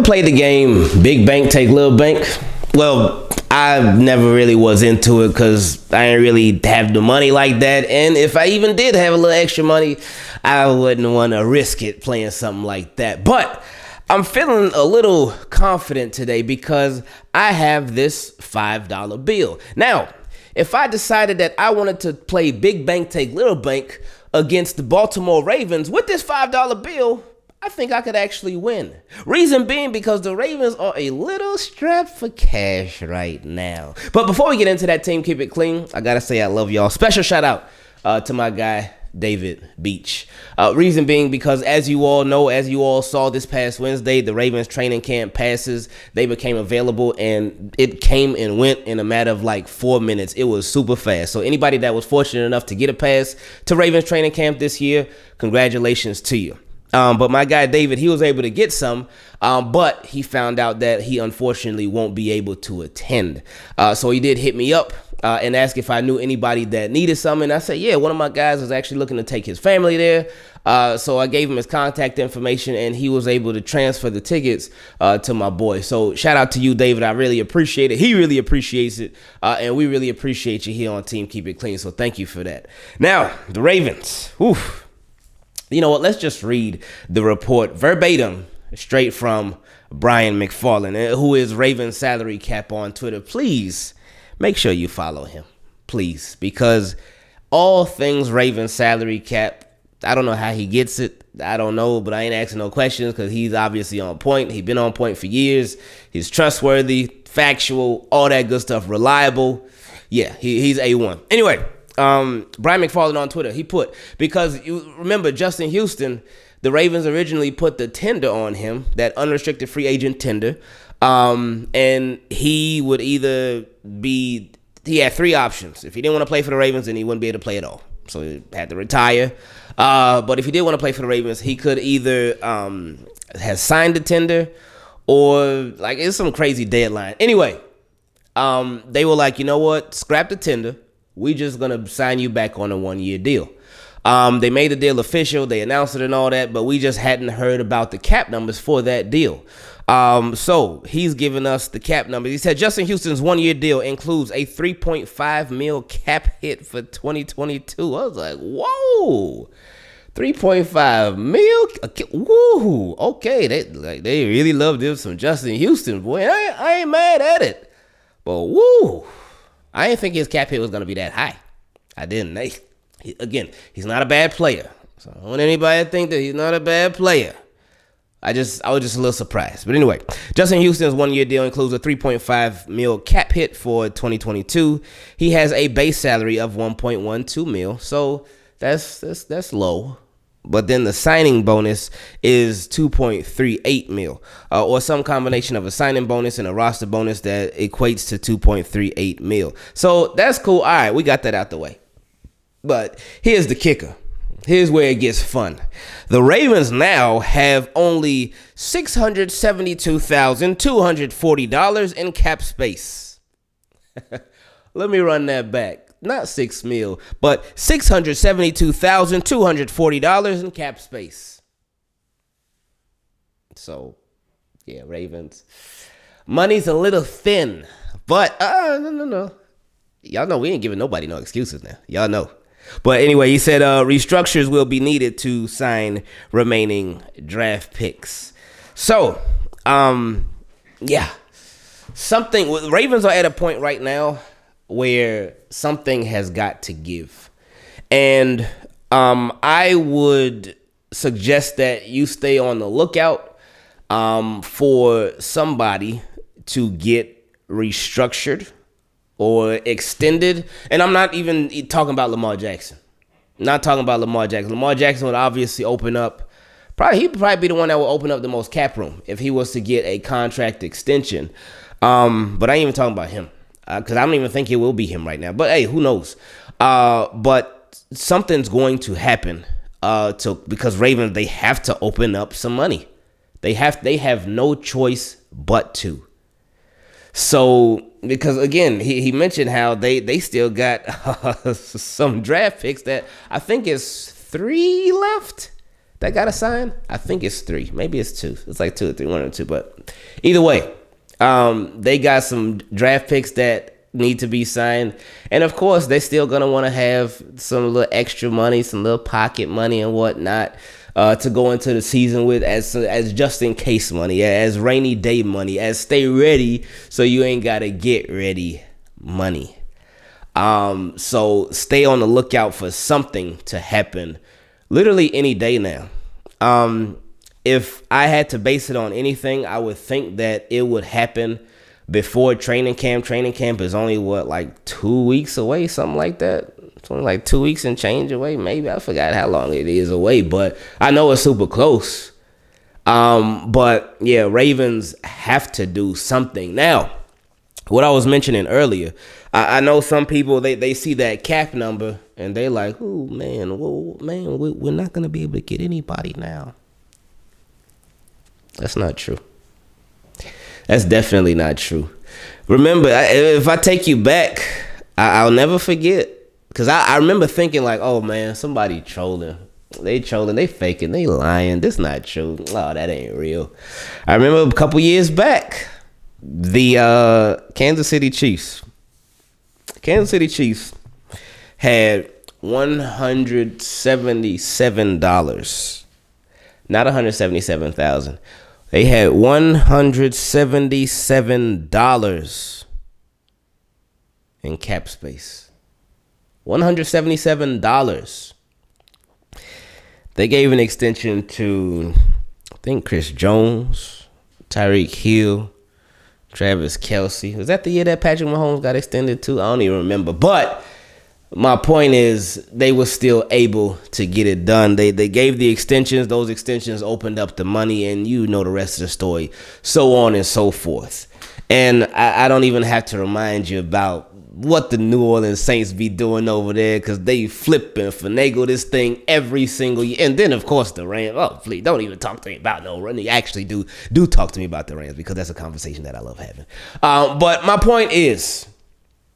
ever played the game Big Bank Take Little Bank? Well, I never really was into it because I didn't really have the money like that. And if I even did have a little extra money, I wouldn't want to risk it playing something like that. But I'm feeling a little confident today because I have this $5 bill. Now, if I decided that I wanted to play Big Bank Take Little Bank against the Baltimore Ravens with this $5 bill, I think I could actually win. Reason being because the Ravens are a little strapped for cash right now. But before we get into that team, keep it clean. I gotta say I love y'all. Special shout out uh, to my guy David Beach. Uh, reason being because as you all know, as you all saw this past Wednesday, the Ravens training camp passes they became available and it came and went in a matter of like four minutes. It was super fast. So anybody that was fortunate enough to get a pass to Ravens training camp this year, congratulations to you. Um, but my guy David, he was able to get some, um, but he found out that he unfortunately won't be able to attend. Uh, so he did hit me up uh, and ask if I knew anybody that needed some. And I said, yeah, one of my guys was actually looking to take his family there. Uh, so I gave him his contact information and he was able to transfer the tickets uh, to my boy. So shout out to you, David. I really appreciate it. He really appreciates it. Uh, and we really appreciate you here on Team Keep It Clean. So thank you for that. Now, the Ravens. Oof you know what? Let's just read the report verbatim, straight from Brian McFarland, eh, who is Raven Salary Cap on Twitter. Please make sure you follow him, please, because all things Raven Salary Cap. I don't know how he gets it. I don't know, but I ain't asking no questions because he's obviously on point. He's been on point for years. He's trustworthy, factual, all that good stuff, reliable. Yeah, he, he's A1. Anyway, um, Brian McFarland on Twitter, he put because you remember Justin Houston, the Ravens originally put the tender on him, that unrestricted free agent tender, um, and he would either be he had three options. If he didn't want to play for the Ravens, then he wouldn't be able to play at all. So he had to retire. Uh, but if he did want to play for the Ravens, he could either um, have signed the tender or like it's some crazy deadline. Anyway, um, they were like, you know what, scrap the tender we just gonna sign you back on a one year deal. Um, they made the deal official, they announced it and all that, but we just hadn't heard about the cap numbers for that deal. Um, so he's giving us the cap numbers. He said Justin Houston's one year deal includes a 3.5 mil cap hit for 2022. I was like, whoa. 3.5 mil. Woo. Okay, they like they really love them some Justin Houston, boy. I, I ain't mad at it. But woo. I didn't think his cap hit was going to be that high. I didn't. He, again, he's not a bad player. So I don't want anybody to think that he's not a bad player. I just I was just a little surprised. But anyway, Justin Houston's one year deal includes a 3.5 mil cap hit for 2022. He has a base salary of 1.12 mil. So that's that's that's low. But then the signing bonus is 2.38 mil, uh, or some combination of a signing bonus and a roster bonus that equates to 2.38 mil. So that's cool. All right, we got that out the way. But here's the kicker. Here's where it gets fun. The Ravens now have only $672,240 in cap space. Let me run that back not six mil, but six hundred seventy-two thousand two hundred forty dollars in cap space. So, yeah, Ravens. Money's a little thin, but uh, no, no, no. Y'all know we ain't giving nobody no excuses now. Y'all know. But anyway, he said uh, restructures will be needed to sign remaining draft picks. So, um, yeah, something. With Ravens are at a point right now where something has got to give. And um, I would suggest that you stay on the lookout um, for somebody to get restructured or extended. And I'm not even talking about Lamar Jackson. not talking about Lamar Jackson. Lamar Jackson would obviously open up. Probably he'd probably be the one that would open up the most cap room if he was to get a contract extension. Um, but I ain't even talking about him because uh, I don't even think it will be him right now. But hey, who knows? Uh, but something's going to happen. Uh, to because Ravens they have to open up some money. They have they have no choice but to. So because again, he, he mentioned how they they still got uh, some draft picks that I think is three left that got assigned. I think it's three. Maybe it's two. It's like two or three, one or two. But either way, um, they got some draft picks that need to be signed. And of course, they're still going to want to have some little extra money, some little pocket money and whatnot. Uh, to go into the season with as as just in case money, as rainy day money, as stay ready so you ain't gotta get ready money. Um, so stay on the lookout for something to happen, literally any day now. Um, if I had to base it on anything, I would think that it would happen before training camp. Training camp is only what like two weeks away, something like that. It's only like two weeks and change away. Maybe I forgot how long it is away, but I know it's super close. Um, but yeah, Ravens have to do something now. What I was mentioning earlier, I, I know some people they, they see that cap number and they like, oh man, whoa, man, we, we're not gonna be able to get anybody now. That's not true. That's definitely not true. Remember, if I take you back, I, will never forget. Cause I, I remember thinking like, oh man, somebody trolling. They trolling, they faking, they lying. This not true. Oh, that ain't real. I remember a couple years back, the uh, Kansas City Chiefs. Kansas City Chiefs had one hundred seventy-seven dollars, not one hundred seventy-seven thousand. They had $177 in cap space. $177. They gave an extension to, I think, Chris Jones, Tyreek Hill, Travis Kelce. Was that the year that Patrick Mahomes got extended to? I don't even remember. But my point is they were still able to get it done. They they gave the extensions, those extensions opened up the money, and you know the rest of the story, so on and so forth. And I, I don't even have to remind you about what the New Orleans Saints be doing over there because they flip and finagle this thing every single year. And then of course the Rams. Oh, please don't even talk to me about no run. Actually, do do talk to me about the Rams because that's a conversation that I love having. Um, but my point is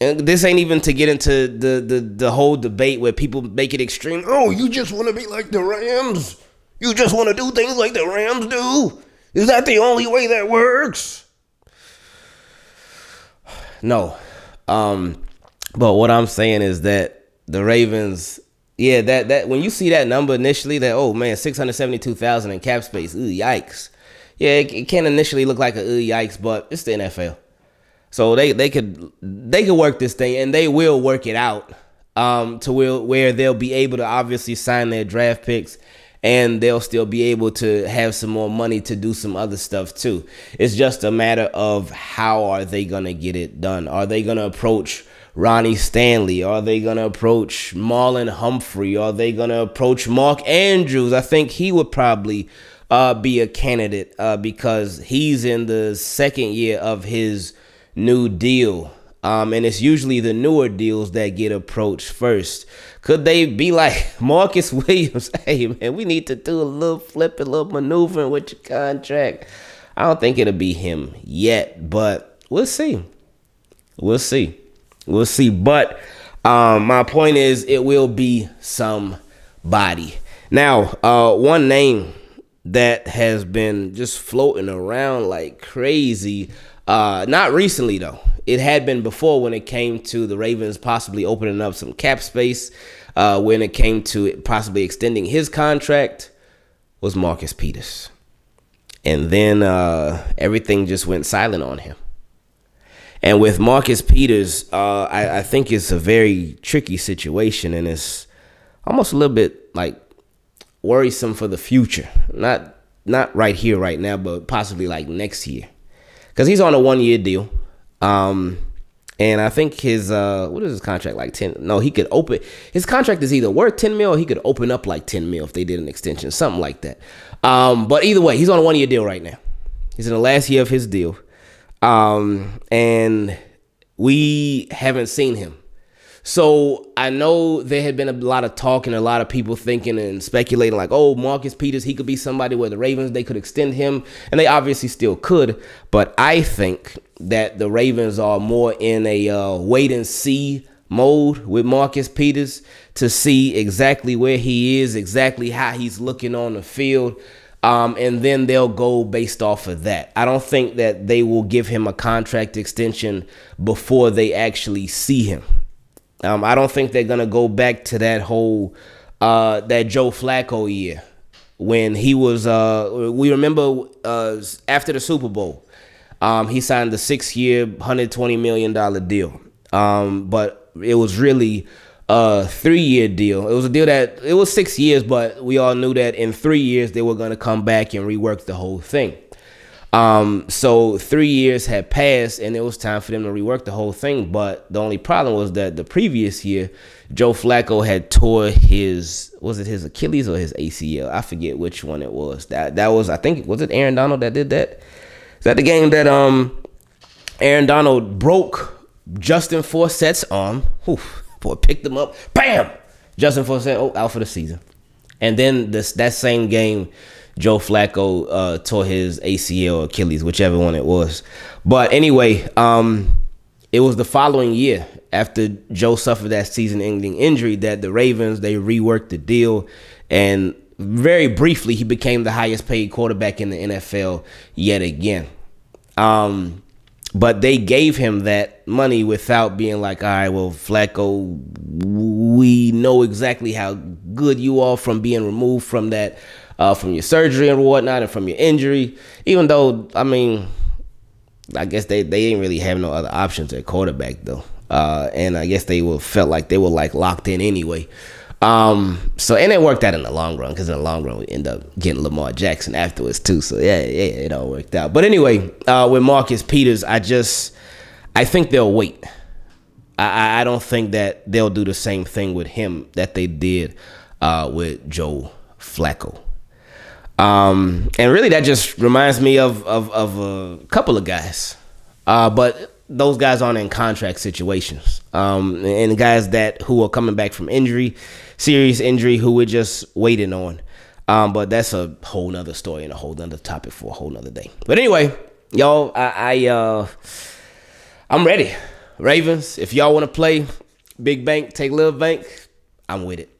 and this ain't even to get into the, the, the whole debate where people make it extreme. Oh, you just want to be like the Rams? You just want to do things like the Rams do? Is that the only way that works? No. Um, but what I'm saying is that the Ravens, yeah, that that when you see that number initially, that oh man, six hundred seventy two thousand in cap space, ooh, yikes. Yeah, it, it can initially look like a ooh, yikes, but it's the NFL. So they they could they could work this thing and they will work it out um, to where where they'll be able to obviously sign their draft picks and they'll still be able to have some more money to do some other stuff too. It's just a matter of how are they gonna get it done? Are they gonna approach Ronnie Stanley? Are they gonna approach Marlon Humphrey? Are they gonna approach Mark Andrews? I think he would probably uh, be a candidate uh, because he's in the second year of his new deal. Um, and it's usually the newer deals that get approached first. Could they be like Marcus Williams? Hey man, we need to do a little flip, a little maneuvering with your contract. I don't think it'll be him yet, but we'll see. We'll see. We'll see. But um, my point is, it will be somebody. Now, uh, one name that has been just floating around like crazy uh, not recently though. It had been before when it came to the Ravens possibly opening up some cap space. Uh, when it came to possibly extending his contract, was Marcus Peters, and then uh, everything just went silent on him. And with Marcus Peters, uh, I, I think it's a very tricky situation, and it's almost a little bit like worrisome for the future. Not not right here, right now, but possibly like next year because he's on a one year deal. Um, and I think his uh, what is his contract like? Ten? No, he could open his contract is either worth ten mil or he could open up like ten mil if they did an extension, something like that. Um, but either way, he's on a one year deal right now. He's in the last year of his deal, um, and we haven't seen him. So I know there had been a lot of talk and a lot of people thinking and speculating like, oh, Marcus Peters, he could be somebody where the Ravens they could extend him, and they obviously still could. But I think that the Ravens are more in a uh, wait and see mode with Marcus Peters to see exactly where he is, exactly how he's looking on the field. Um, and then they'll go based off of that. I don't think that they will give him a contract extension before they actually see him. Um, I don't think they're gonna go back to that whole uh, that Joe Flacco year when he was. Uh, we remember uh, after the Super Bowl, um, he signed the six-year, hundred twenty million dollar deal. Um, but it was really a three-year deal. It was a deal that it was six years, but we all knew that in three years they were going to come back and rework the whole thing. Um, so three years had passed, and it was time for them to rework the whole thing. But the only problem was that the previous year, Joe Flacco had tore his was it his Achilles or his ACL? I forget which one it was. That that was I think was it Aaron Donald that did that. Is that the game that um Aaron Donald broke Justin Forsett's arm? Oof, boy, picked him up, bam. Justin Forsett oh, out for the season, and then this that same game Joe Flacco uh, tore his ACL Achilles, whichever one it was. But anyway, um, it was the following year after Joe suffered that season-ending injury that the Ravens they reworked the deal, and very briefly he became the highest-paid quarterback in the NFL yet again. Um, but they gave him that money without being like, all right, well, Flacco, we know exactly how good you are from being removed from that uh, from your surgery and whatnot and from your injury. Even though, I mean, I guess they, they didn't really have no other options at quarterback though. Uh, and I guess they were felt like they were like locked in anyway. Um, so and it worked out in the long run because in the long run we end up getting Lamar Jackson afterwards too. So yeah, yeah, it all worked out. But anyway, uh, with Marcus Peters, I just I think they'll wait. I, I don't think that they'll do the same thing with him that they did uh, with Joe Flacco. Um, and really, that just reminds me of of, of a couple of guys, uh, but those guys aren't in contract situations. Um, and guys that who are coming back from injury, serious injury, who we're just waiting on. Um, but that's a whole nother story and a whole nother topic for a whole nother day. But anyway, y'all, I, I uh, I'm ready. Ravens, if y'all want to play big bank, take little bank, I'm with it.